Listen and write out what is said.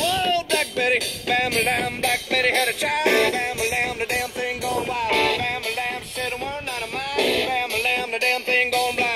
Oh, the. Black Betty, bam a lamb, Black Betty had a child. Bam a lamb, the damn thing gone wild. Bam a lamb, said it weren't a mile. Bam a lamb, the damn thing gone blind.